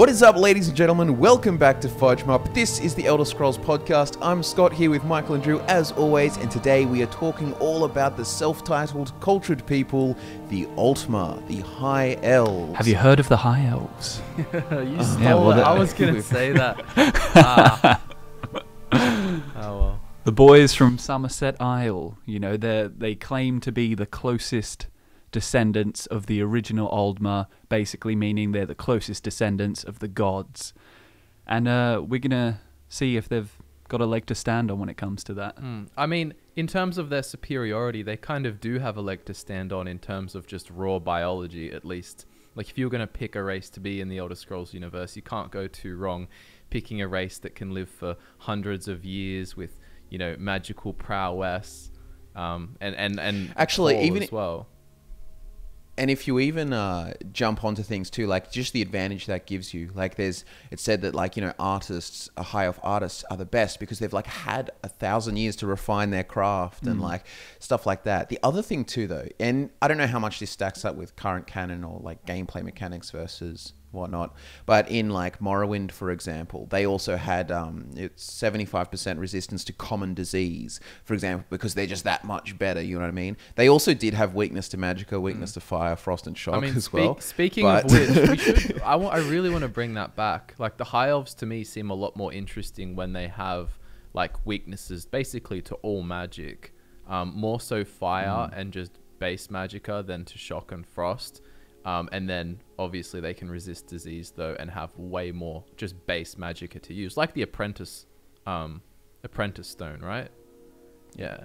What is up, ladies and gentlemen? Welcome back to FudgeMuppet. This is the Elder Scrolls podcast. I'm Scott here with Michael and Drew, as always, and today we are talking all about the self titled cultured people, the Altmer, the High Elves. Have you heard of the High Elves? you Yeah, well, it. I was gonna say that. Ah. Oh well. The boys from Summerset Isle, you know, they they claim to be the closest descendants of the original Aldmer, basically meaning they're the closest descendants of the gods. And uh, we're gonna see if they've got a leg to stand on when it comes to that. Hmm. I mean, in terms of their superiority, they kind of do have a leg to stand on in terms of just raw biology, at least. Like, if you're gonna pick a race to be in the Elder Scrolls universe, you can't go too wrong picking a race that can live for hundreds of years with, you know, magical prowess, um, and and and Actually, even as well. And if you even uh, jump onto things too, like just the advantage that gives you, like there's, it's said that like you know artists, uh, high off artists are the best because they've like had a thousand years to refine their craft and like stuff like that. The other thing too, though, and I don't know how much this stacks up with current canon or like gameplay mechanics versus whatnot, but in like Morrowind, for example, they also had um, it's seventy five percent resistance to common disease, for example, because they're just that much better. You know what I mean? They also did have weakness to magicka, weakness to fire, frost, and shock I mean, as speak, well. speaking but- of which, we should. I want. I really want to bring that back. Like the high elves to me seem a lot more interesting when they have like weaknesses, basically to all magic. Um, more so fire Hmm. and just base magicka than to shock and frost. Um, and then obviously they can resist disease though and have way more just base magicka to use, like the apprentice, um, apprentice stone, right? Yeah.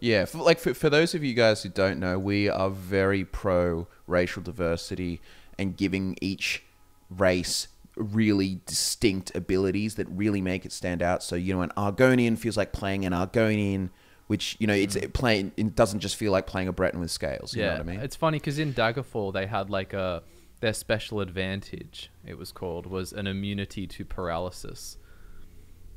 Yeah, for, like for, for those of you guys who don't know, we are very pro racial diversity and giving each race really distinct abilities that really make it stand out. So you know, an Argonian feels like playing an Argonian, which you know it's it playing. It doesn't just feel like playing a Breton with scales. You yeah, know what I mean? it's funny because in Daggerfall they had like a their special advantage. It was called was an immunity to paralysis,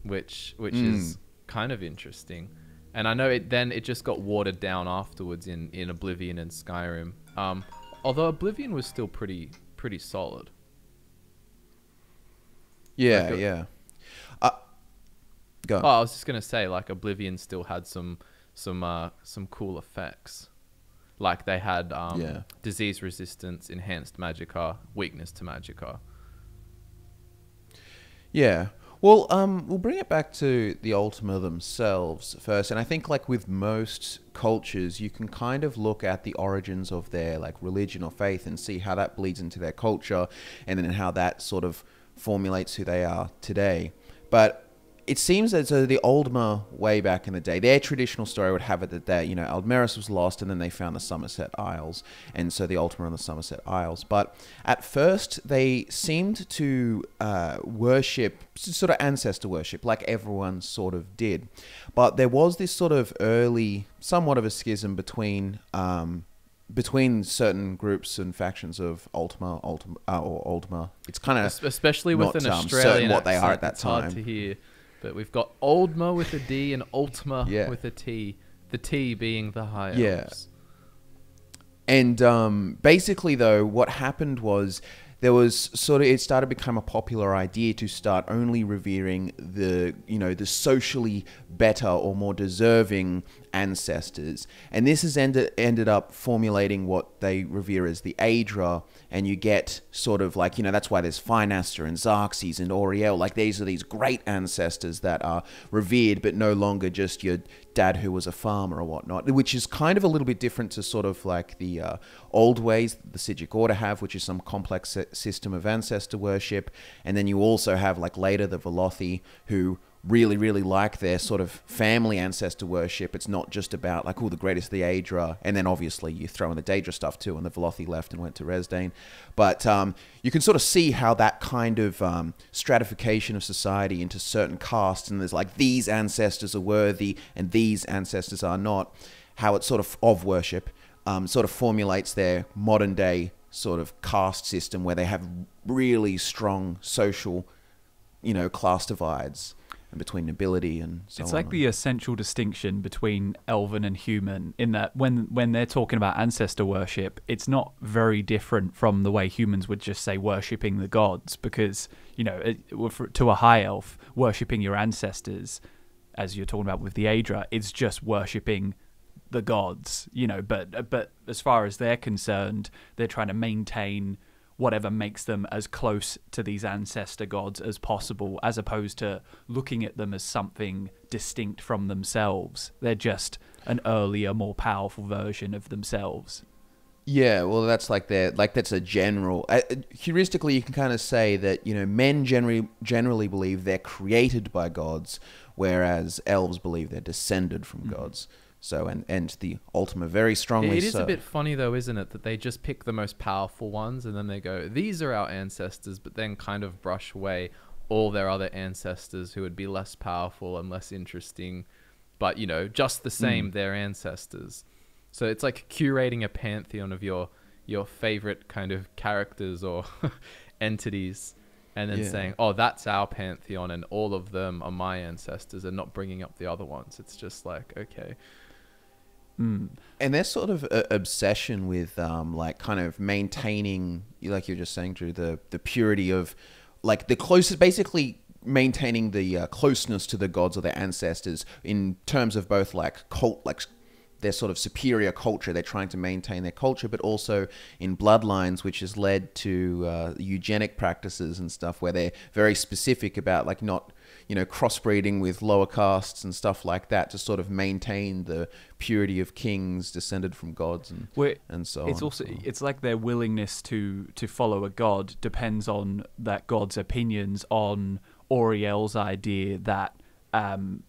which which Mm. is kind of interesting. And I know it then it just got watered down afterwards in in Oblivion and Skyrim. Um, although Oblivion was still pretty pretty solid. yeah, like a- yeah. Go. Oh, I was just gonna say like Oblivion still had some some uh some cool effects. Like they had um Yeah. disease resistance, enhanced magicka, weakness to magicka. Yeah. Well, um, we'll bring it back to the Altmer themselves first, and I think like with most cultures, you can kind of look at the origins of their like religion or faith and see how that bleeds into their culture, and then how that sort of formulates who they are today. But it seems as though the Aldmer way back in the day, their traditional story would have it that they, you know, Aldmeris was lost and then they found the Summerset Isles, and so the Altmer on the Summerset Isles. But at first, they seemed to uh, worship sort of ancestor worship, like everyone sort of did. But there was this sort of early, somewhat of a schism between. Um, between certain groups and factions of Altmer, Ultima, uh, or Ultima, it's kind of Es- Especially with not, an um, Australian certain what they are at that it's hard time. to hear. But we've got Aldmer with a D and Altmer Yeah. with a T. The T being the high Yeah. elves. And um, basically, though, what happened was there was sort of it started to become a popular idea to start only revering the you know the socially better or more deserving ancestors, and this has ended ended up formulating what they revere as the Aedra, and you get sort of like you know that's why there's Phynaster and Xarxes and Auri-El, like these are these great ancestors that are revered, but no longer just your dad who was a farmer or whatnot, which is kind of a little bit different to sort of like the uh, old ways the Psijic Order have, which is some complex system of ancestor worship. And then you also have like later the Velothi who really, really like their sort of family ancestor worship. It's not just about like, oh, the greatest, the Aedra. And then obviously you throw in the Daedra stuff too, and the Velothi left and went to Resdayn. But um, you can sort of see how that kind of um, stratification of society into certain castes, and there's like these ancestors are worthy and these ancestors are not, how it sort of, of worship, um, sort of formulates their modern day sort of caste system where they have really strong social, you know, class divides. And between nobility and so it's on. like the essential distinction between elven and human in that when when they're talking about ancestor worship it's not very different from the way humans would just say worshipping the gods because you know it, to a high elf worshipping your ancestors as you're talking about with the Aedra it's just worshipping the gods you know but but as far as they're concerned they're trying to maintain whatever makes them as close to these ancestor gods as possible, as opposed to looking at them as something distinct from themselves. They're just an earlier, more powerful version of themselves. Yeah, well, that's like their like that's a general. Uh, heuristically, you can kind of say that you know men generally generally believe they're created by gods, whereas elves believe they're descended from gods. So and and the Altmer very strongly. It is so. a bit funny though, isn't it, that they just pick the most powerful ones and then they go, "These are our ancestors," but then kind of brush away all their other ancestors who would be less powerful and less interesting, but you know, just the hmm. same, their ancestors. So it's like curating a pantheon of your your favorite kind of characters or entities, and then Yeah. saying, "Oh, that's our pantheon, and all of them are my ancestors," and not bringing up the other ones. It's just like, okay. Mm. and their sort of uh, obsession with um, like kind of maintaining like you're just saying Drew the the purity of like the closest basically maintaining the uh, closeness to the gods or their ancestors in terms of both like cult like their sort of superior culture they're trying to maintain their culture but also in bloodlines which has led to uh, eugenic practices and stuff where they're very specific about like not you know, crossbreeding with lower castes and stuff like that to sort of maintain the purity of kings descended from gods and Where and so on. it's on. also it's like their willingness to to follow a god depends on that god's opinions on Auri-El's idea that um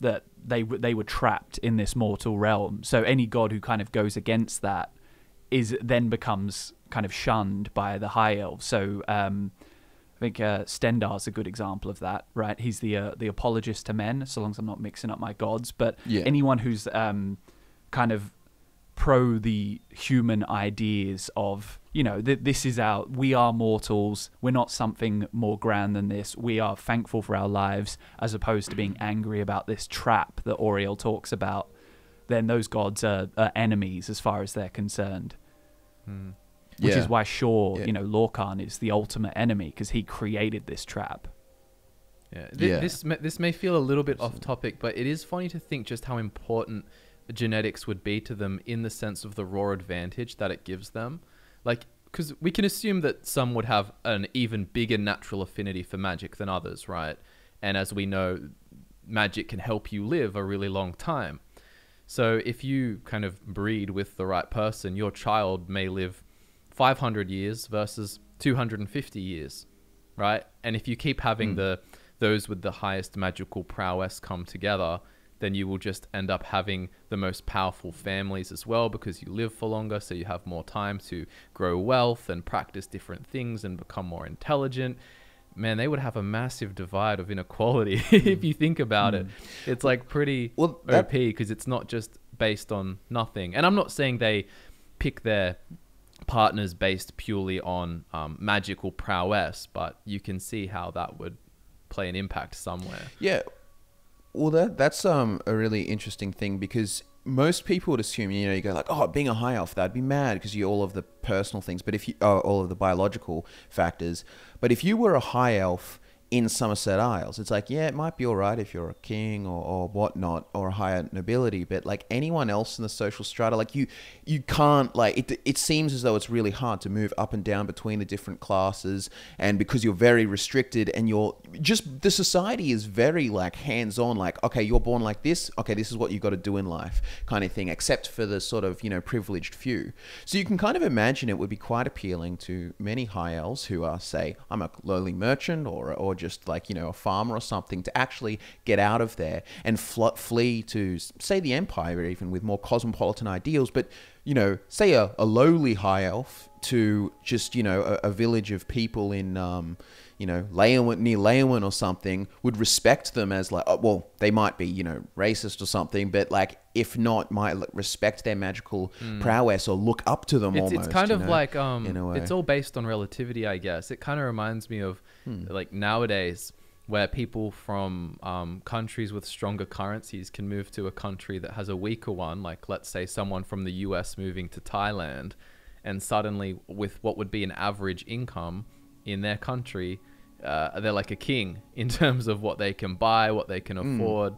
that they they were trapped in this mortal realm. So any god who kind of goes against that is then becomes kind of shunned by the high elves. So um think uh, Stendarr's a good example of that, right? He's the uh, the apologist to men, so long as I'm not mixing up my gods. But Yeah. anyone who's um, kind of pro the human ideas of you know th- this is our we are mortals we're not something more grand than this we are thankful for our lives as opposed to being angry about this trap that Auri-El talks about then those gods are, are enemies as far as they're concerned Hmm. Which Yeah. is why Shor Yeah. you know Lorkhan is the ultimate enemy because he created this trap Yeah, Th- Yeah. this may, this may feel a little bit off topic, but it is funny to think just how important genetics would be to them in the sense of the raw advantage that it gives them. Like, because we can assume that some would have an even bigger natural affinity for magic than others, right? And as we know, magic can help you live a really long time. So if you kind of breed with the right person, your child may live 500 years versus 250 years, right? And if you keep having Hmm. the those with the highest magical prowess come together, then you will just end up having the most powerful families as well because you live for longer, so you have more time to grow wealth and practice different things and become more intelligent. Man, they would have a massive divide of inequality if you think about it. It's like pretty Well, that- OP because it's not just based on nothing. And I'm not saying they pick their partners based purely on um, magical prowess, but you can see how that would play an impact somewhere. Yeah. Well, that that's um a really interesting thing because most people would assume you know you go like oh being a high elf that'd be mad because you all of the personal things but if you uh, all of the biological factors but if you were a high elf in Summerset Isles. It's like yeah it might be all right if you're a king or, or whatnot or a higher nobility but like anyone else in the social strata like you you can't like it, it seems as though it's really hard to move up and down between the different classes and because you're very restricted and you're just the society is very like hands on like okay you're born like this okay this is what you got to do in life kind of thing except for the sort of you know privileged few. So you can kind of imagine it would be quite appealing to many high elves who are say I'm a lowly merchant or or just like you know a farmer or something to actually get out of there and fl- flee to say the empire even with more cosmopolitan ideals but you know say a, a lowly high elf to just you know a, a village of people in um, you know Leyawiin, near Leyawiin or something would respect them as like oh, well they might be you know racist or something but like if not might respect their magical prowess or look up to them. It's, almost it's kind of know, like um, in a way. it's all based on relativity, I guess. It kind of reminds me of Hmm. like nowadays where people from um, countries with stronger currencies can move to a country that has a weaker one, like let's say someone from the US moving to Thailand, and suddenly with what would be an average income in their country, uh, they're like a king in terms of what they can buy, what they can Mm. afford.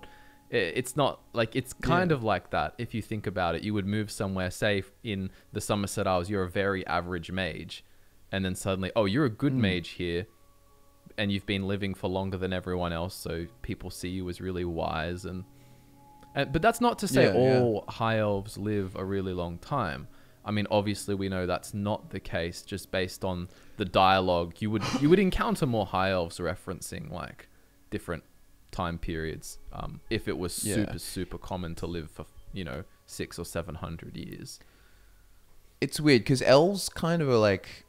I- It's not like it's kind Yeah. of like that. If you think about it, you would move somewhere, say in the Summerset Isles, you're a very average mage, and then suddenly, oh, you're a good Mm. mage here, and you've been living for longer than everyone else, so people see you as really wise. And, and but that's not to say Yeah, yeah. all high elves live a really long time. I mean, obviously, we know that's not the case. Just based on the dialogue, you would you would encounter more high elves referencing like different time periods. Um, if it was Yeah. super super common to live for you know six or seven hundred years. it's weird because elves kind of are like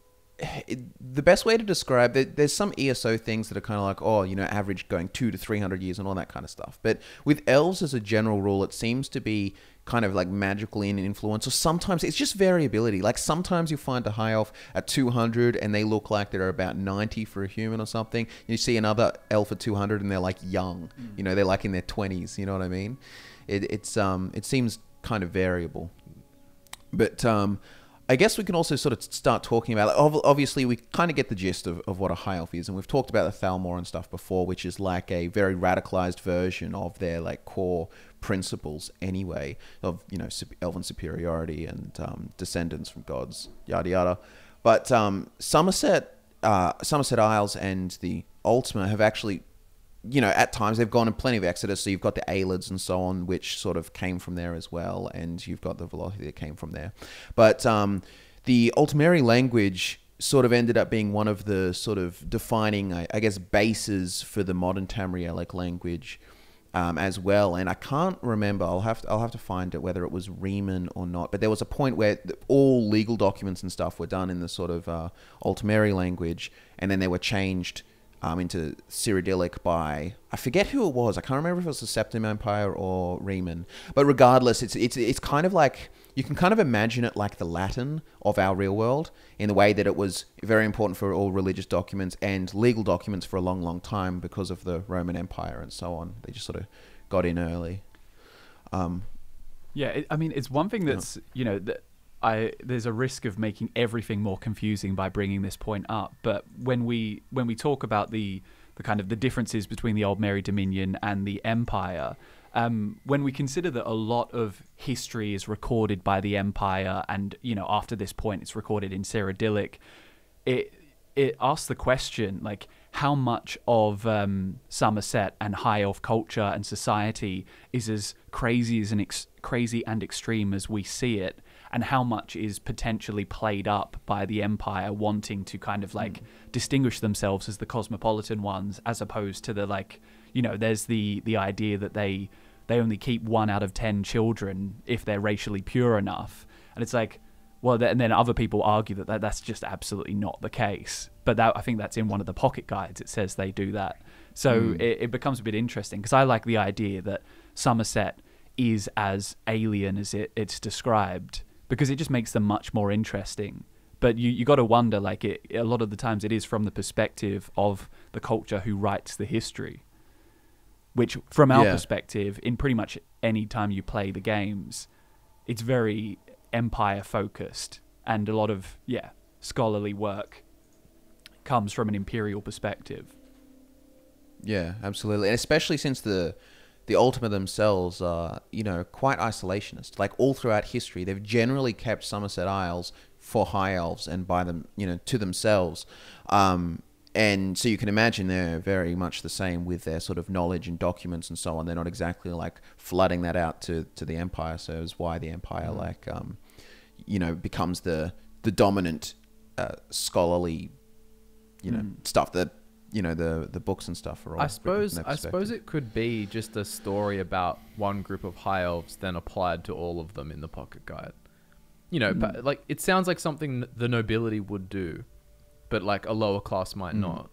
the best way to describe it there's some eso things that are kind of like oh you know average going two to three hundred years and all that kind of stuff. But with elves as a general rule it seems to be kind of like magical in influence or sometimes it's just variability. Like sometimes you find a high elf at 200 and they look like they're about 90 for a human or something. You see another elf at 200 and they're like young you know they're like in their 20s you know what i mean? It, it's um it seems kind of variable. But um, I guess we can also sort of start talking about. ob- Obviously, we kind of get the gist of, of what a high elf is, and we've talked about the Thalmor and stuff before, which is like a very radicalized version of their like core principles, anyway, of you know elven superiority and um, descendants from gods, yada yada. But um, Summerset, uh, Summerset Isles, and the Altmer have actually you know, at times they've gone in plenty of Exodus. So you've got the Ayleids and so on, which sort of came from there as well, and you've got the Velothi that came from there. But um, the Altmeri language sort of ended up being one of the sort of defining, I, I guess, bases for the modern Tamrielic language. Um, as well, and I can't remember. I'll have to, I'll have to find it whether it was Reman or not. But there was a point where all legal documents and stuff were done in the sort of uh, Altmeri language, and then they were changed um, into Cyrodiilic by I forget who it was. I can't remember if it was the Septim Empire or Reman. But regardless, it's it's it's kind of like you can kind of imagine it like the Latin of our real world in the way that it was very important for all religious documents and legal documents for a long, long time because of the Roman Empire and so on. They just sort of got in early. Um, Yeah, it, I mean, it's one thing that's you know that I there's a risk of making everything more confusing by bringing this point up. But when we when we talk about the the kind of the differences between the Aldmeri Dominion and the Empire, um, when we consider that a lot of history is recorded by the Empire, and you know after this point it's recorded in Cyrodiilic, it it asks the question like how much of um, Summerset and high elf culture and society is as crazy as an ex- crazy and extreme as we see it, and how much is potentially played up by the Empire wanting to kind of like distinguish themselves as the cosmopolitan ones, as opposed to the like you know there's the the idea that they they only keep one out of ten children if they're racially pure enough, and it's like well, and then other people argue that, that that's just absolutely not the case. But that I think that's in one of the pocket guides. It says they do that. So Mm. it, it becomes a bit interesting because I like the idea that Summerset is as alien as it, it's described because it just makes them much more interesting. But you you got to wonder like it a lot of the times it is from the perspective of the culture who writes the history. Which, from our Yeah. perspective, in pretty much any time you play the games, it's very empire focused and a lot of yeah scholarly work comes from an imperial perspective Yeah, absolutely, and especially since the the Altmer themselves are you know quite isolationist. Like all throughout history, they've generally kept Summerset Isles for high elves and by them you know to themselves. Um, and so you can imagine they're very much the same with their sort of knowledge and documents and so on. They're not exactly like flooding that out to, to the empire. So it's why the empire like um, you know becomes the the dominant uh, scholarly you know Mm. stuff that you know the the books and stuff are all I suppose from their I suppose it could be just a story about one group of high elves then applied to all of them in the pocket guide. You know, pa- like it sounds like something the nobility would do, but like a lower class might Mm. not.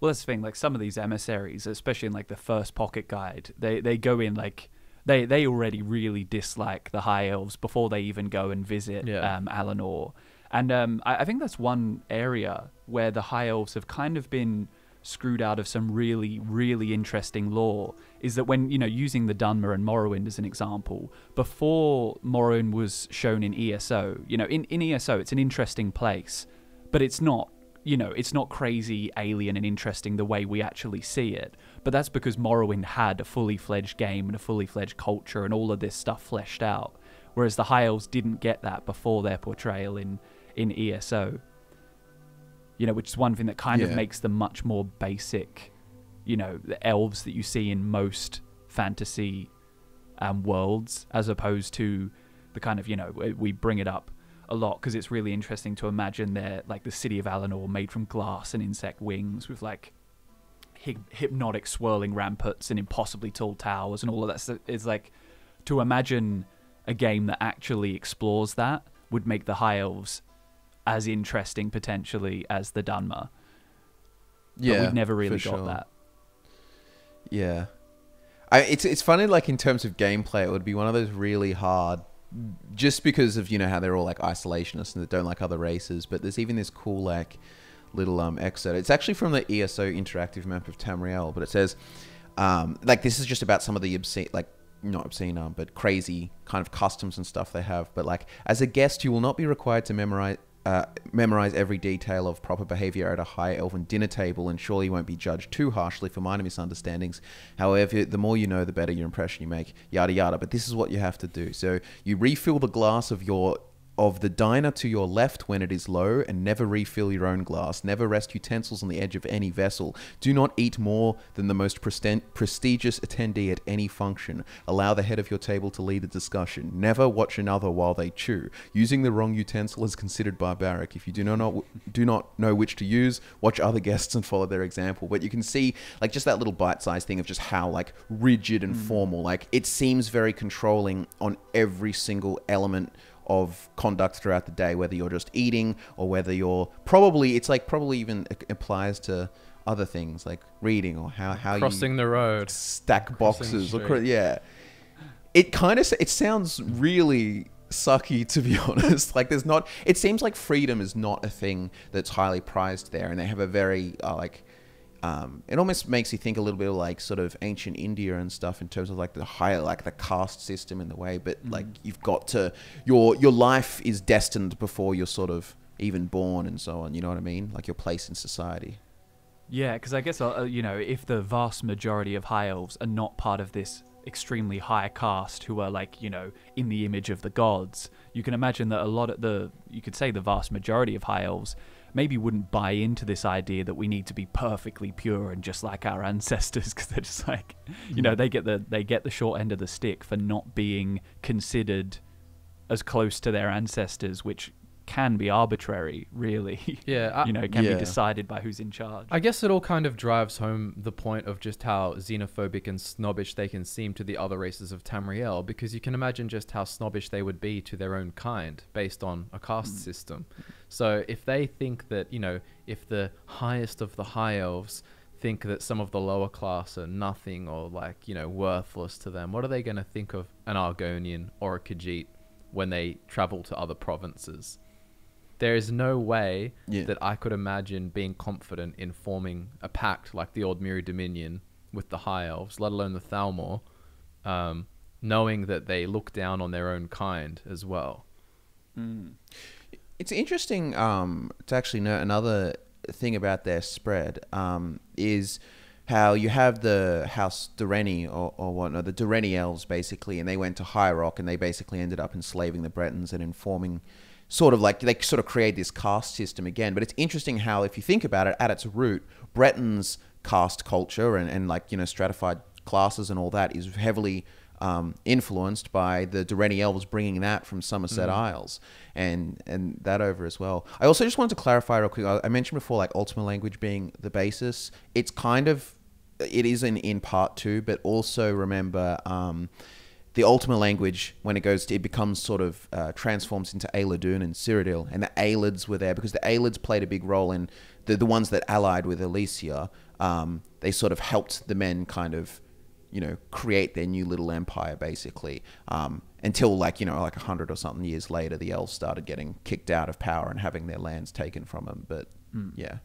well that's the thing like some of these emissaries especially in like the first pocket guide they they go in like they they already really dislike the high elves before they even go and visit Yeah. um, Alinor. And um, I, I think that's one area where the high elves have kind of been screwed out of some really, really interesting lore is that when, you know, using the Dunmer and Morrowind as an example, before Morrowind was shown in ESO, you know, in, in ESO, it's an interesting place, but it's not, you know, it's not crazy, alien, and interesting the way we actually see it. But that's because Morrowind had a fully fledged game and a fully fledged culture and all of this stuff fleshed out. Whereas the High Elves didn't get that before their portrayal in, in ESO you know, which is one thing that kind of makes them much more basic, you know, the elves that you see in most fantasy um, worlds, as opposed to the kind of, you know, we- bring it up a lot because it's really interesting to imagine they're like the city of Alinor made from glass and insect wings with like hypnotic swirling ramparts and impossibly tall towers and all of that stuff. It's like to imagine a game that actually explores that would make the high elves as interesting potentially as the Dunmer. Yeah, but we've never really got sure. that. Yeah, I, it's it's funny. Like in terms of gameplay, it would be one of those really hard, just because of you know how they're all like isolationists and they don't like other races. But there's even this cool like little um excerpt. It's actually from the ESO interactive map of Tamriel, but it says um like this is just about some of the obscene like not obscene um but crazy kind of customs and stuff they have. But like as a guest, you will not be required to memorize. Uh, memorize every detail of proper behavior at a high elven dinner table, and surely won't be judged too harshly for minor misunderstandings. However, the more you know, the better your impression you make. Yada yada. But this is what you have to do. So you refill the glass of your of the diner to your left when it is low, and never refill your own glass. Never rest utensils on the edge of any vessel. Do not eat more than the most presten- prestigious attendee at any function. Allow the head of your table to lead the discussion. Never watch another while they chew. Using the wrong utensil is considered barbaric. If you do not know, do not know which to use, watch other guests and follow their example. But you can see like just that little bite-sized thing of just how like rigid and mm. formal. Like it seems very controlling on every single element of conduct throughout the day, whether you're just eating or whether you're probably it's like probably even applies to other things like reading or how how Crossing the road. stack boxes or yeah. It kind of it sounds really sucky to be honest. like there's not it seems like freedom is not a thing that's highly prized there and they have a very uh, like um, it almost makes you think a little bit of like sort of ancient India and stuff in terms of like the higher like the caste system in the way, but like you've got to your your life is destined before you're sort of even born and so on. You know what I mean? Like your place in society. Yeah, because I guess uh, uh, you know if the vast majority of high elves are not part of this extremely high caste who are like you know in the image of the gods, you can imagine that a lot of the you could say the vast majority of high elves maybe wouldn't buy into this idea that we need to be perfectly pure and just like our ancestors because they're just like you know mm. they get the they get the short end of the stick for not being considered as close to their ancestors which can be arbitrary really Yeah, I- you know it can Yeah. be decided by who's in charge I guess it all kind of drives home the point of just how xenophobic and snobbish they can seem to the other races of Tamriel, because you can imagine just how snobbish they would be to their own kind based on a caste mm. system. So if they think that, you know, if the highest of the high elves think that some of the lower class are nothing or like, you know, worthless to them, what are they going to think of an Argonian or a Khajiit when they travel to other provinces? There is no way Yeah. that I could imagine being confident in forming a pact like the Aldmeri Dominion with the High Elves, let alone the Thalmor, um, knowing that they look down on their own kind as well. It's interesting um, to actually note another thing about their spread um, is how you have the House Direnni or, or whatnot, the Direnni elves basically, and they went to High Rock and they basically ended up enslaving the Bretons and informing sort of like they sort of create this caste system again. But it's interesting how, if you think about it, at its root, Breton's caste culture and, and like, you know, stratified classes and all that is heavily um, influenced by the Direnni elves bringing that from Summerset Isles and and that over as well. I also just wanted to clarify real quick. I, I mentioned before like Altmer language being the basis. It's kind of it is in in part two, but also remember. Um, the Altmer language, when it goes, to, it becomes sort of uh, transforms into Ayleidoon and Cyrodiil, and the Ayleids were there because the Ayleids played a big role in the the ones that allied with Alessia. Um, they sort of helped the men kind of, you know, create their new little empire basically. Um, until like you know like a hundred or something years later, the elves started getting kicked out of power and having their lands taken from them. But yeah.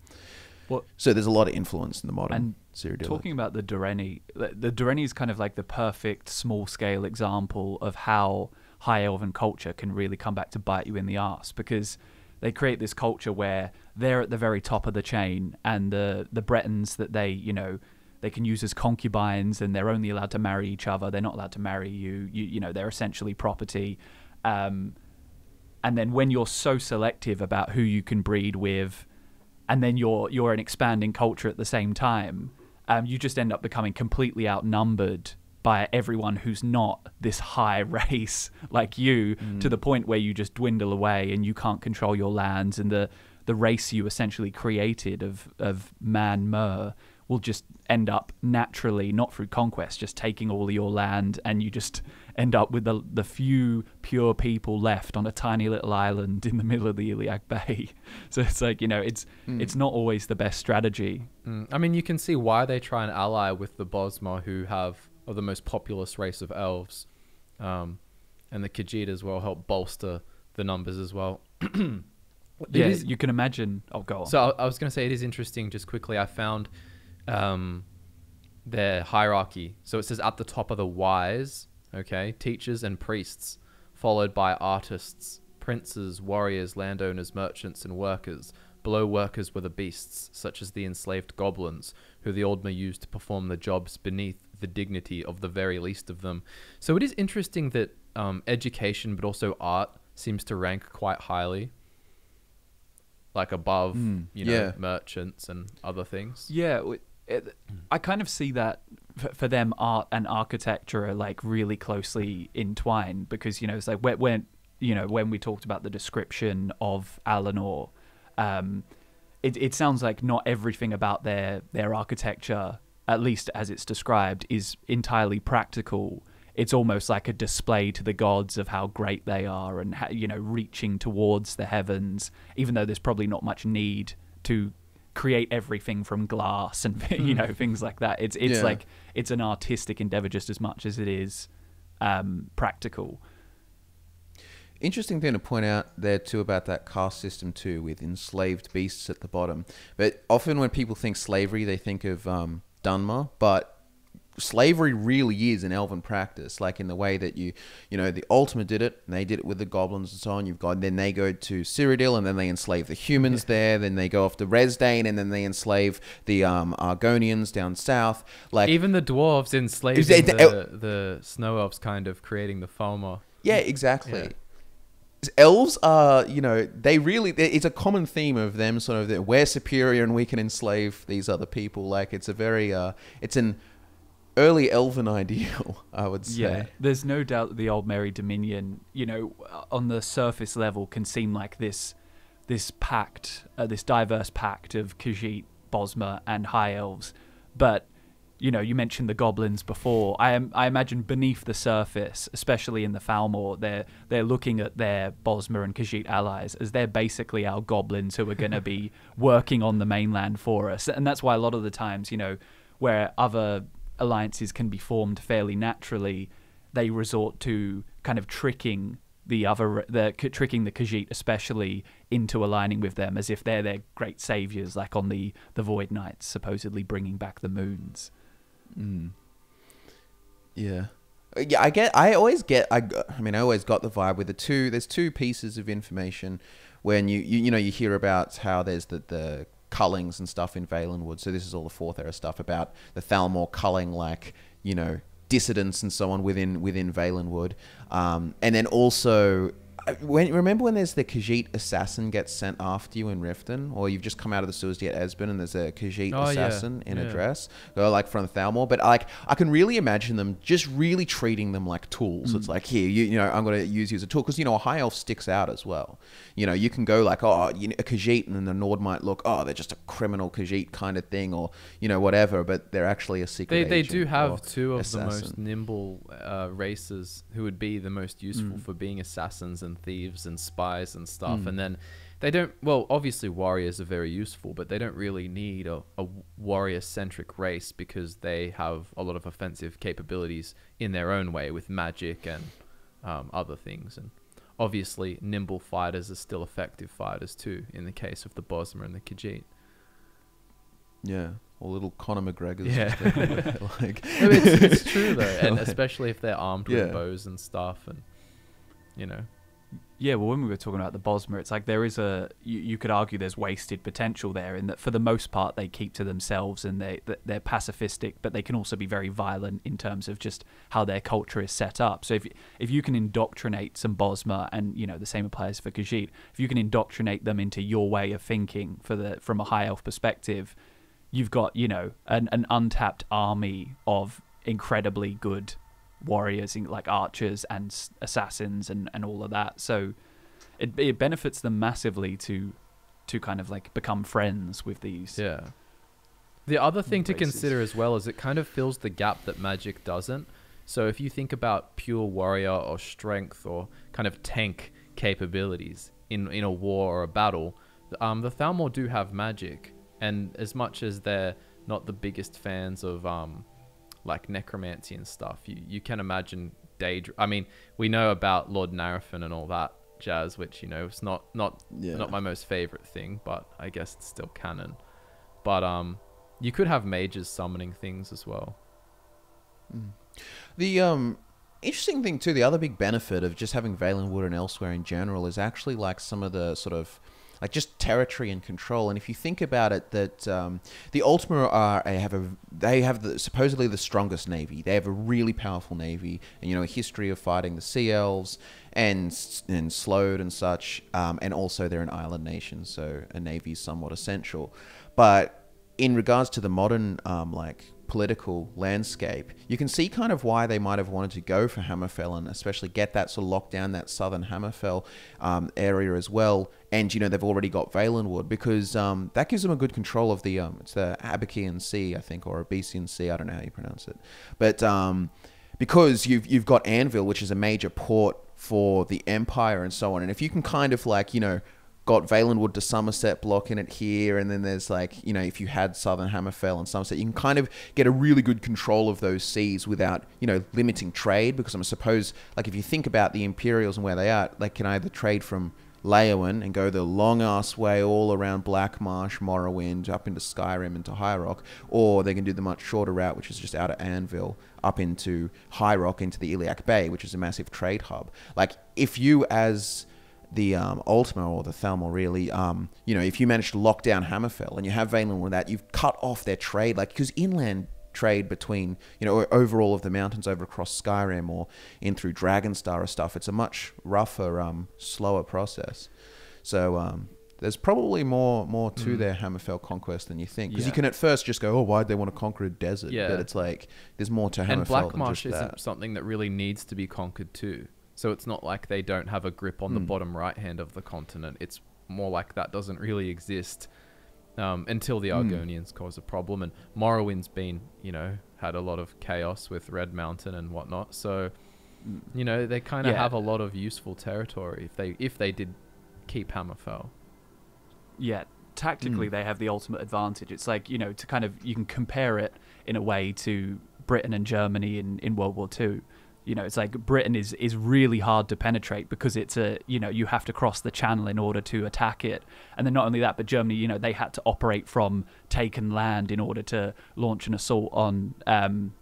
Well, So there's a lot of influence in the modern And Cyrodiilic. Talking about the Direnni, the the Direnni is kind of like the perfect small scale example of how high elven culture can really come back to bite you in the ass because they create this culture where they're at the very top of the chain and the the Bretons that they, you know, they can use as concubines and they're only allowed to marry each other. They're not allowed to marry you. You, you know, they're essentially property. Um, and then when you're so selective about who you can breed with, and then you're you're an expanding culture at the same time, um, you just end up becoming completely outnumbered by everyone who's not this high race like you, to the point where you just dwindle away and you can't control your lands, and the the race you essentially created of of man mer will just end up naturally, not through conquest, just taking all your land, and you just end up with the the few pure people left on a tiny little island in the middle of the Iliac Bay. So it's like you know, it's it's not always the best strategy. Mm, I mean, you can see why they try and ally with the Bosmer, who have are the most populous race of elves, um, and the Khajiit as well help bolster the numbers as well. Yeah, is- you can imagine. Oh, go on. So I, I was going to say it is interesting. Just quickly, I found um, their hierarchy. So it says at the top of the wise, okay, teachers and priests, followed by artists, princes, warriors, landowners, merchants, and workers. Below workers were the beasts, such as the enslaved goblins, who the Aldmer used to perform the jobs beneath the dignity of the very least of them. So it is interesting that um, education, but also art, seems to rank quite highly, like above, Mm, you know, yeah. merchants and other things. Yeah, w- it, I kind of see that for them, art and architecture are like really closely entwined because you know it's like when, when you know when we talked about the description of Alinor, um, it it sounds like not everything about their their architecture, at least as it's described, is entirely practical. It's almost like a display to the gods of how great they are and how, you know reaching towards the heavens, even though there's probably not much need to create everything from glass and you know things like that. It's it's Yeah. like it's an artistic endeavor just as much as it is um, practical. Interesting thing to point out there too about that caste system too, with enslaved beasts at the bottom. But often when people think slavery, they think of um, Dunmer, but slavery really is an elven practice, like in the way that you, you know, the Altmer did it, and they did it with the goblins and so on. You've got then they go to Cyrodiil, and then they enslave the humans there. Then they go off to Resdayn, and then they enslave the um, Argonians down south. Like Even the dwarves enslaved it- the, the snow elves, kind of creating the Falmer. Yeah, exactly. Yeah. Elves are, you know, they really, it's a common theme of them sort of that we're superior and we can enslave these other people. Like, it's a very, uh, it's an early elven ideal, I would say. Yeah, there's no doubt that the Aldmeri Dominion, you know, on the surface level, can seem like this, this pact, uh, this diverse pact of Khajiit, Bosmer, and High Elves. But you know, you mentioned the goblins before. I am, I imagine beneath the surface, especially in the Thalmor, they're they're looking at their Bosmer and Khajiit allies as they're basically our goblins who are going to be working on the mainland for us, and that's why a lot of the times, you know, where other alliances can be formed fairly naturally, they resort to kind of tricking the other, the tricking the Khajiit especially into aligning with them as if they're their great saviors, like on the the Void Nights, supposedly bringing back the moons. Mm. Yeah. Yeah, I get. I always get. I, I mean, I always got the vibe with the two. There's two pieces of information when you you, you know you hear about how there's the the cullings and stuff in Valenwood. So this is all the fourth era stuff about the Thalmor culling, like you know dissidents and so on within within Valenwood, um, and then also. When remember when there's the Khajiit assassin gets sent after you in Riften, or you've just come out of the sewers to get Esben, and there's a Khajiit Oh, yeah. assassin in a dress, go like from Thalmor. But like, I can really imagine them just really treating them like tools. It's like here, you, you know, I'm going to use you as a tool because you know a high elf sticks out as well. You know, you can go like, oh, you know, a Khajiit, and then the Nord might look, oh, they're just a criminal Khajiit kind of thing, or you know, whatever. But they're actually a secret. They, they do have two of the most nimble uh, races who would be the most useful Mm. for being assassins and thieves and spies and stuff. Mm. And then they don't, well, obviously warriors are very useful, but they don't really need a, a warrior centric race because they have a lot of offensive capabilities in their own way with magic and um, other things. And obviously, nimble fighters are still effective fighters too, in the case of the Bosmer and the Khajiit. Yeah, or little Conor McGregor's. Yeah. like No, it's, it's true though, and especially if they're armed Yeah. with bows and stuff, and you know, Yeah, well, when we were talking about the Bosmer, it's like there is a you, you could argue there's wasted potential there in that for the most part they keep to themselves and they they're pacifistic, but they can also be very violent in terms of just how their culture is set up. So if if you can indoctrinate some Bosmer, and you know the same applies for Khajiit, if you can indoctrinate them into your way of thinking for the from a high elf perspective, you've got you know an, an untapped army of incredibly good warriors like archers and assassins and, and all of that so it, it benefits them massively to to kind of like become friends with these yeah. The other thing to consider as well is it kind of fills the gap that magic doesn't. So if you think about pure warrior or strength or kind of tank capabilities in in a war or a battle, um, the Thalmor do have magic, and as much as they're not the biggest fans of um, like necromancy and stuff, you you can imagine Daedra. I mean, we know about Lord Naarifin and all that jazz, which you know it's not not Yeah. not my most favorite thing, but I guess it's still canon. But um, you could have mages summoning things as well. The um interesting thing too, the other big benefit of just having Valenwood and elsewhere in general is actually like some of the sort of like just territory and control. And if you think about it, that um, the Altmer are have a they have the, supposedly the strongest navy. They have a really powerful navy, and you know a history of fighting the Sea Elves and and Sload and such. Um, and also they're an island nation, so a navy is somewhat essential. But in regards to the modern um, like political landscape, you can see kind of why they might have wanted to go for Hammerfell and especially get that sort of lock down that southern Hammerfell um, area as well. And you know they've already got Valenwood because um, that gives them a good control of the um, it's the Abecean Sea I think or Abecean Sea I don't know how you pronounce it, but um, because you've you've got Anvil which is a major port for the Empire and so on, and if you can kind of like you know got Valenwood to Summerset blocking it here, and then there's like, you know, if you had Southern Hammerfell and Summerset, you can kind of get a really good control of those seas without, you know, limiting trade. Because I'm suppose, like, if you think about the Imperials and where they are, they can either trade from Leyawiin and go the long ass way all around Blackmarsh, Morrowind, up into Skyrim, into High Rock, or they can do the much shorter route, which is just out of Anvil, up into High Rock, into the Iliac Bay, which is a massive trade hub. Like, if you as the um, Altmer or the Thalmor really, um, you know, if you manage to lock down Hammerfell and you have Valenwood with that, you've cut off their trade, like because inland trade between, you know, over all of the mountains over across Skyrim or in through Dragonstar or stuff, it's a much rougher, um, slower process. So um, there's probably more more to their Hammerfell conquest than you think, because you can at first just go, oh, why'd they want to conquer a desert? Yeah. But it's like there's more to Hammerfell and Black Marsh isn't that. something that really needs to be conquered too. So it's not like they don't have a grip on the Hmm. bottom right hand of the continent. It's more like that doesn't really exist um, until the Hmm. Argonians cause a problem. And Morrowind's been, you know, had a lot of chaos with Red Mountain and whatnot. So, you know, they kind of Yeah. have a lot of useful territory if they if they did keep Hammerfell. yeah tactically Mm. they have the ultimate advantage it's like you know to kind of you can compare it in a way to britain and germany in, in world war ii you know it's like britain is is really hard to penetrate because it's a you know you have to cross the channel in order to attack it and then not only that but germany you know they had to operate from taken land in order to launch an assault on um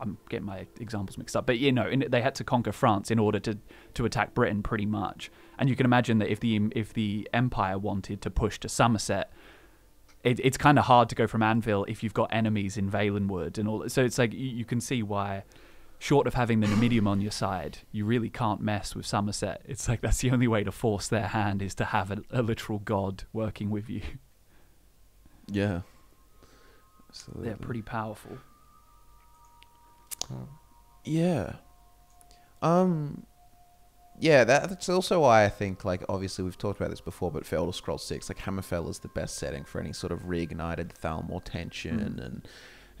I'm getting my examples mixed up, but you know, in, they had to conquer France in order to, to attack Britain, pretty much. And you can imagine that if the if the Empire wanted to push to Summerset, it, it's kind of hard to go from Anvil if you've got enemies in Valenwood and all. So it's like you, you can see why, short of having the Numidium on your side, you really can't mess with Summerset. It's like that's the only way to force their hand is to have a, a literal god working with you. Yeah. Absolutely. They're pretty powerful. Yeah. Um. Yeah, that, that's also why I think, like, obviously we've talked about this before, but for Elder Scrolls Six, like Hammerfell is the best setting for any sort of reignited Thalmor tension and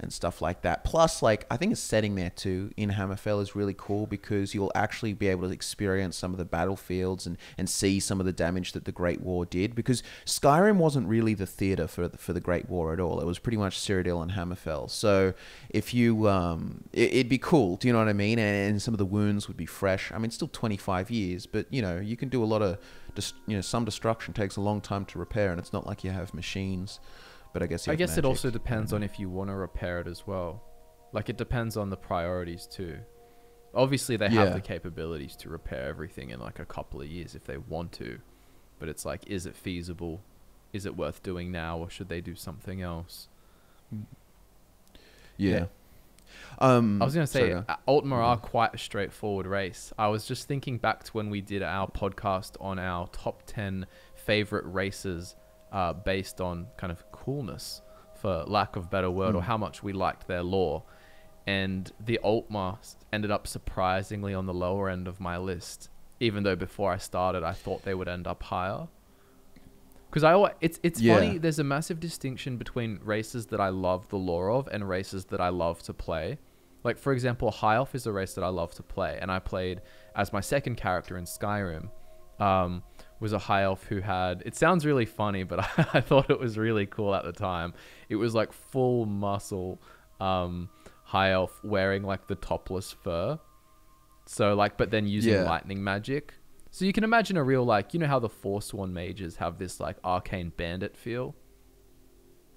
and stuff like that. Plus, like, I think a setting there too in Hammerfell is really cool because you'll actually be able to experience some of the battlefields and, and see some of the damage that the Great War did. Because Skyrim wasn't really the theater for the, for the Great War at all. It was pretty much Cyrodiil and Hammerfell. So if you, um, it, it'd be cool. Do you know what I mean? And, and some of the wounds would be fresh. I mean, still 25 years, but you know, you can do a lot of, just you know, some destruction takes a long time to repair, and it's not like you have machines. But I guess I guess it also depends on if you want to repair it as well. Like it depends on the priorities too. Obviously, they Yeah. have the capabilities to repair everything in like a couple of years if they want to, but it's like, is it feasible? Is it worth doing now, or should they do something else? Yeah. Yeah. Um, I was gonna say, sorry, uh, Altmer are quite a straightforward race. I was just thinking back to when we did our podcast on our top ten favorite races, uh, based on kind of coolness, for lack of a better word, or Mm. how much we liked their lore. And the Altmer s- ended up surprisingly on the lower end of my list, even though before I started I thought they would end up higher. Because I, it's it's Yeah. funny. There's a massive distinction between races that I love the lore of and races that I love to play. Like for example, High Elf is a race that I love to play, and I played as my second character in Skyrim. Um, was a High Elf who had. It sounds really funny, but I, thought it was really cool at the time. It was like full muscle um, High Elf wearing like the topless fur. So like, but then using Yeah. lightning magic. So you can imagine a real like, you know how the Forsworn mages have this like arcane bandit feel.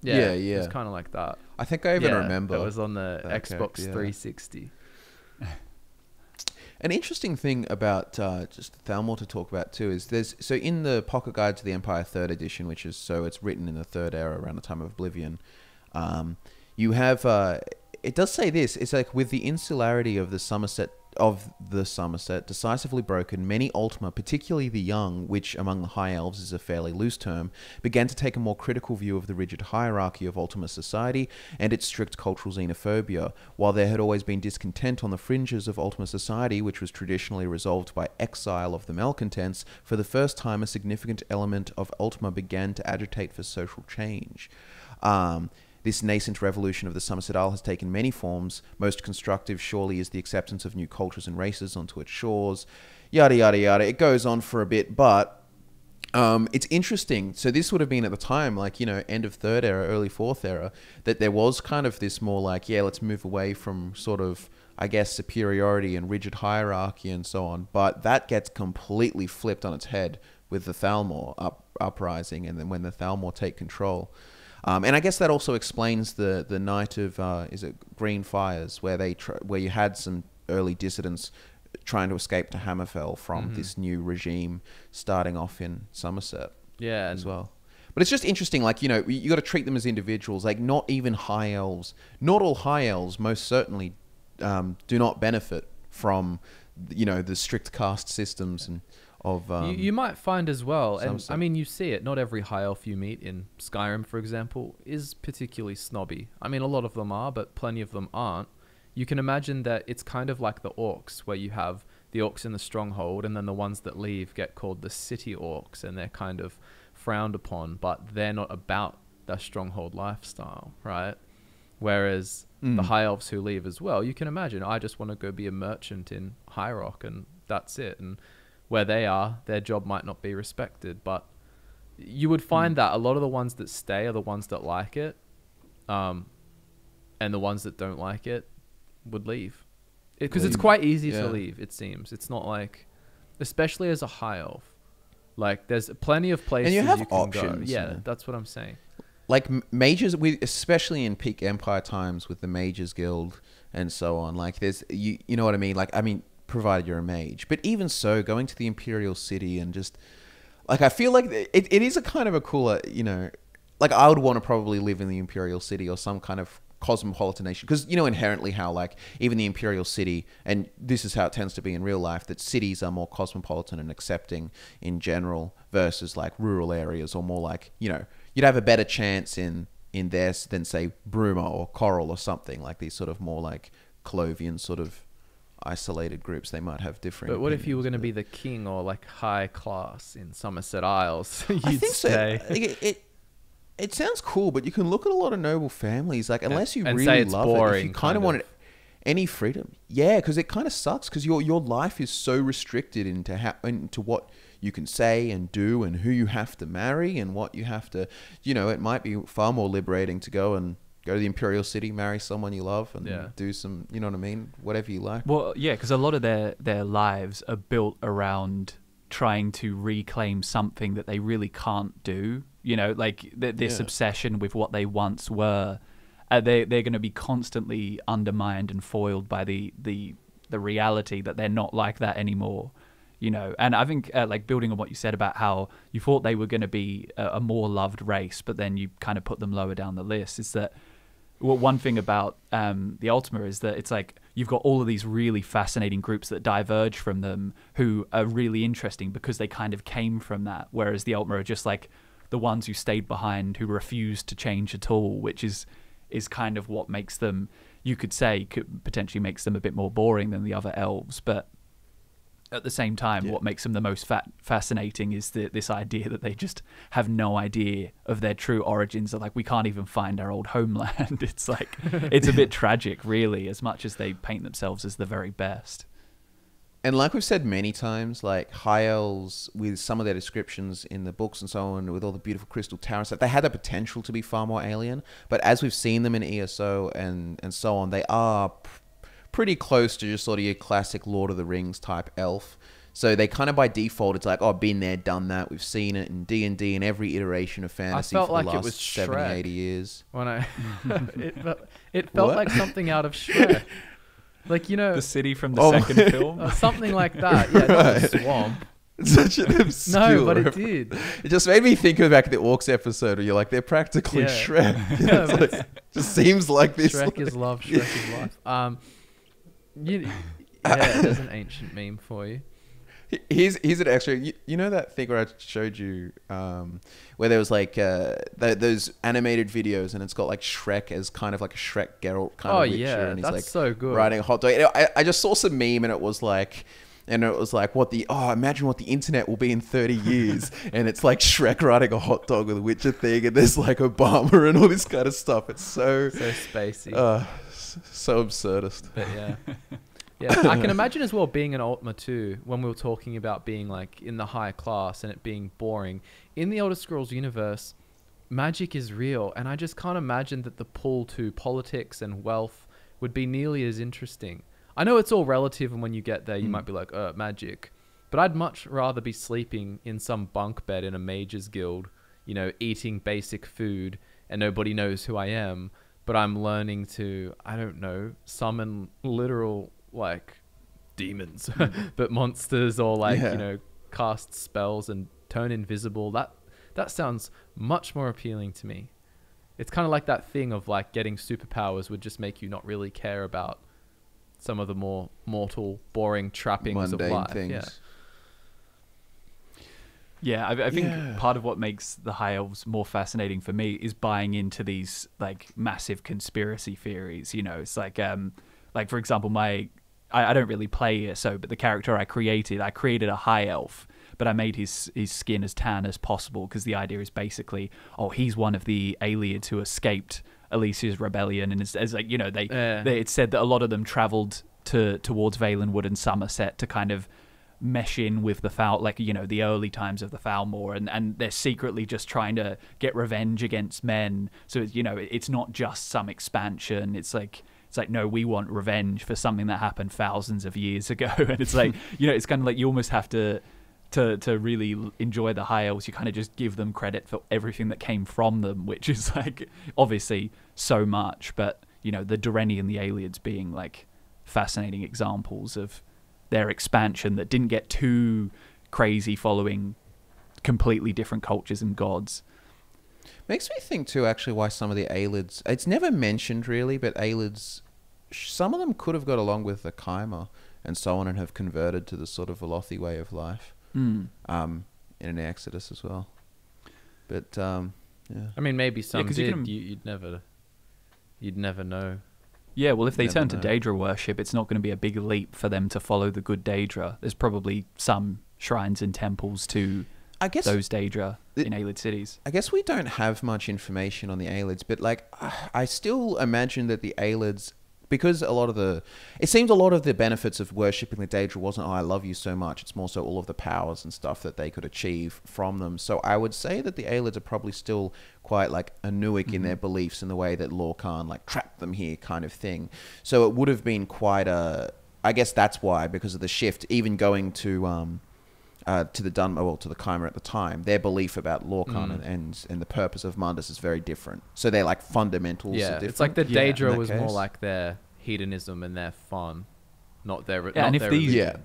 Yeah, It's yeah. it's kind of like that. I think I even Yeah, remember. It was on the that Xbox character, yeah. 360. An interesting thing about uh, just Thalmor to talk about too is there's so in the Pocket Guide to the Empire Third Edition, which is so it's written in the Third Era around the time of Oblivion. Um, you have uh, it does say this. It's like with the insularity of the Summerset of the Summerset decisively broken, many Altmer, particularly the young, which among the High Elves is a fairly loose term, began to take a more critical view of the rigid hierarchy of Altmer society and its strict cultural xenophobia, while there had always been discontent on the fringes of Altmer society, which was traditionally resolved by exile of the malcontents, for the first time a significant element of Altmer began to agitate for social change. Um, this nascent revolution of the Summerset Isle has taken many forms. Most constructive, surely, is the acceptance of new cultures and races onto its shores. Yada, yada, yada. It goes on for a bit, but um, it's interesting. So this would have been at the time, like you know, end of third era, early fourth era, that there was kind of this more like, yeah, let's move away from sort of, I guess, superiority and rigid hierarchy and so on. But that gets completely flipped on its head with the Thalmor up, uprising, and then when the Thalmor take control. Um, and I guess that also explains the the night of uh, is it Green Fires, where they tr- where you had some early dissidents trying to escape to Hammerfell from Mhm. this new regime starting off in Summerset Yeah, as well. But it's just interesting, like you know, you got to treat them as individuals. Like not even high elves, not all high elves, most certainly, um, do not benefit from, you know, the strict caste systems and of. Um, you, you might find as well, and I mean, you see it. Not every high elf you meet in Skyrim, for example, is particularly snobby. I mean, a lot of them are, but plenty of them aren't. You can imagine that it's kind of like the orcs, where you have the orcs in the stronghold, and then the ones that leave get called the city orcs, and they're kind of frowned upon, but they're not about that stronghold lifestyle, right? Whereas the Mm. high elves who leave as well, you can imagine, I just want to go be a merchant in High Rock, and that's it. And where they are, their job might not be respected, but you would find that a lot of the ones that stay are the ones that like it, um, and the ones that don't like it would leave, because it's quite easy yeah. to leave. It seems it's not like, especially as a high elf, like there's plenty of places and you have can options, Go. Yeah, yeah. that's what I'm saying. like m- mages we especially in peak empire times with the mages guild and so on like there's you you know what i mean like i mean provided you're a mage but even so going to the imperial city and just like i feel like it, it is a kind of a cooler you know like i would want to probably live in the imperial city or some kind of cosmopolitan nation. Because you know inherently how like even the imperial city and this is how it tends to be in real life that cities are more cosmopolitan and accepting in general versus like rural areas or more like you know you'd have a better chance in in this than say Bruma or Chorrol or something like these sort of more like Colovian sort of isolated groups they might have different But what if you were going to be the king or like high class in Summerset Isles? You'd I think stay. so it, it it sounds cool but you can look at a lot of noble families like unless you and really love it if you kind kind of of. wanted any freedom yeah because it kind of sucks because your your life is so restricted into how into what you can say and do and who you have to marry and what you have to you know it might be far more liberating to go and go to the imperial city marry someone you love and Yeah. do some you know what i mean whatever you like Well, yeah, because a lot of their their lives are built around trying to reclaim something that they really can't do. You know, like th- this Yeah. obsession with what they once were. Uh, they they're going to be constantly undermined and foiled by the the the reality that they're not like that anymore. You know, and I think uh, like building on what you said about how you thought they were going to be a, a more loved race, but then you kind of put them lower down the list. Is that well, one thing about um, the Altmer is that it's like you've got all of these really fascinating groups that diverge from them who are really interesting because they kind of came from that. Whereas the Altmer are just like the ones who stayed behind, who refused to change at all, which is is kind of what makes them, you could say, could potentially makes them a bit more boring than the other elves. But at the same time, Yeah. what makes them the most fa- fascinating is the, this idea that they just have no idea of their true origins. They're like, we can't even find our old homeland. It's like, it's a bit tragic, really, as much as they paint themselves as the very best. And like we've said many times, like high elves with some of their descriptions in the books and so on, with all the beautiful crystal towers, that they had the potential to be far more alien. But as we've seen them in ESO and and so on, they are pretty close to just sort of your classic Lord of the Rings type elf. So they kind of by default, it's like, oh, been there, done that. We've seen it in D and D and every iteration of fantasy felt for like the it last was 70, Shrek. 80 years. when I it, felt, it felt What? like something out of Shrek. Like you know, The city from the Oh. second film. something like that. Yeah, not the swamp. Such an obscure. No, but it did. It just made me think of back the Orcs episode where you're like, they're practically Yeah. Shrek. You know, Yeah, it's like- just seems like this. Shrek is love. Shrek is life. Um, you, yeah, there's an ancient meme for you. Here's here's an extra. You, you know that thing where I showed you, um, where there was like uh, th- those animated videos, and it's got like Shrek as kind of like a Shrek Geralt kind Oh of Witcher, yeah, and he's like so good. riding a hot dog. I, I just saw some meme, and it was like. And it was like, what the, oh, imagine what the internet will be in 30 years. and it's like Shrek riding a hot dog with a Witcher thing, and there's like Obama and all this kind of stuff. It's so, So spacey. uh, so absurdist. But yeah. Yeah, I can imagine as well being an Altmer too, when we were talking about being like in the high class and it being boring. In the Elder Scrolls universe, magic is real, and I just can't imagine that the pull to politics and wealth would be nearly as interesting. I know it's all relative, and when you get there, you Mm. might be like, uh, magic. But I'd much rather be sleeping in some bunk bed in a mage's guild, you know, eating basic food, and nobody knows who I am, but I'm learning to, I don't know, summon literal, like, demons, hmm. but monsters, or like, Yeah. you know, cast spells and turn invisible. That that sounds much more appealing to me. It's kind of like that thing of like getting superpowers would just make you not really care about some of the more mortal, boring trappings Mundane of life. things. Yeah. Yeah, I, I think Yeah. part of what makes the High Elves more fascinating for me is buying into these like massive conspiracy theories. You know, it's like, um, like for example, my I, I don't really play ESO, but the character I created, I created a High Elf, but I made his his skin as tan as possible because the idea is basically, oh, he's one of the Ayleids who escaped Alessia's rebellion, and it's, it's like you know they, Yeah. they it said that a lot of them travelled to towards Valenwood and Summerset to kind of mesh in with the foul like you know the early times of the Foulmore and and they're secretly just trying to get revenge against men. So it's, you know it's not just some expansion. It's like it's like no we want revenge for something that happened thousands of years ago. And it's like you know it's kind of like you almost have to to to really enjoy the high elves. You kind of just give them credit for everything that came from them which is like obviously so much. But you know the Direnni and the Ayleids being like fascinating examples of their expansion that didn't get too crazy following completely different cultures and gods. Makes me think too, actually, why some of the Ayleids. It's never mentioned really, but Ayleids, some of them could have got along with the Chimer and so on, and have converted to the sort of Velothi way of life. Mm. Um, in an Exodus as well. But um, yeah, I mean, maybe some 'cause you did. can- You, you'd never, you'd never know. Yeah, well, if they Never turn to know. Daedra worship, it's not going to be a big leap for them to follow the good Daedra. There's probably some shrines and temples to I guess those Daedra it- in Ayleid cities. I guess we don't have much information on the Ayleids, but like I still imagine that the Ayleids, because a lot of the, it seems a lot of the benefits of worshipping the Daedra wasn't oh I love you so much. It's more so all of the powers and stuff that they could achieve from them. So I would say that the Ayleids are probably still quite like Anuic in their beliefs in the way that Lorkhan like trapped them here kind of thing. So it would have been quite a. I guess that's why because of the shift, even going to um, uh, to the Dunmer, well, to the Chimer at the time, their belief about Lorkhan Mm. and, and and the purpose of Mundus is very different. So they're like fundamentals. are Yeah, different. it's like the Yeah, Daedra that was more like their hedonism and their fun, not their. Yeah, not and if their these- religion. Yeah.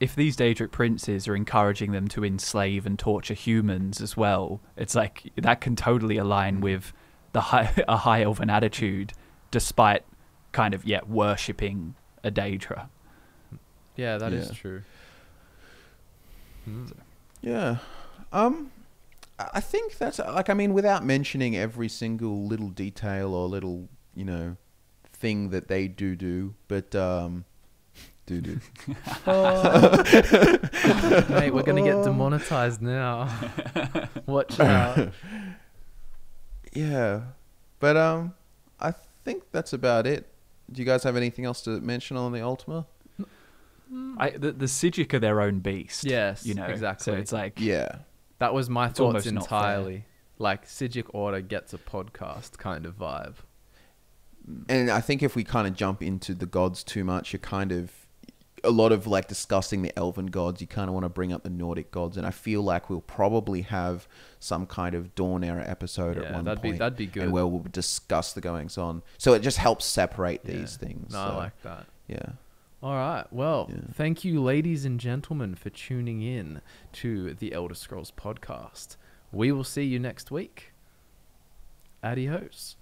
if these Daedric princes are encouraging them to enslave and torture humans as well, it's like that can totally align with the high, a high elven attitude, despite kind of yeah worshipping a Daedra. yeah, that is Yeah. True. Hmm. Yeah. Um I I think that's like I mean without mentioning every single little detail or little, you know, thing that they do do, but um do do. Mate, we're gonna get demonetized now. Watch out. Yeah. But um I think that's about it. Do you guys have anything else to mention on the Altmer? I, the, the Psijic are their own beast. Yes, you know exactly. So it's like Yeah. That was my thoughts almost not fair. entirely. Like Psijic Order gets a podcast kind of vibe. And I think if we kind of jump into the gods too much, you're kind of a lot of like discussing the elven gods. You kind of want to bring up the Nordic gods, and I feel like we'll probably have some kind of Dawn era episode at one that'd be point, that'd be good. and where we'll discuss the goings on. So it just helps separate Yeah. these things. No, so, I like that. yeah. All right. Well, Yeah. thank you, ladies and gentlemen, for tuning in to the Elder Scrolls podcast. We will see you next week. Adios.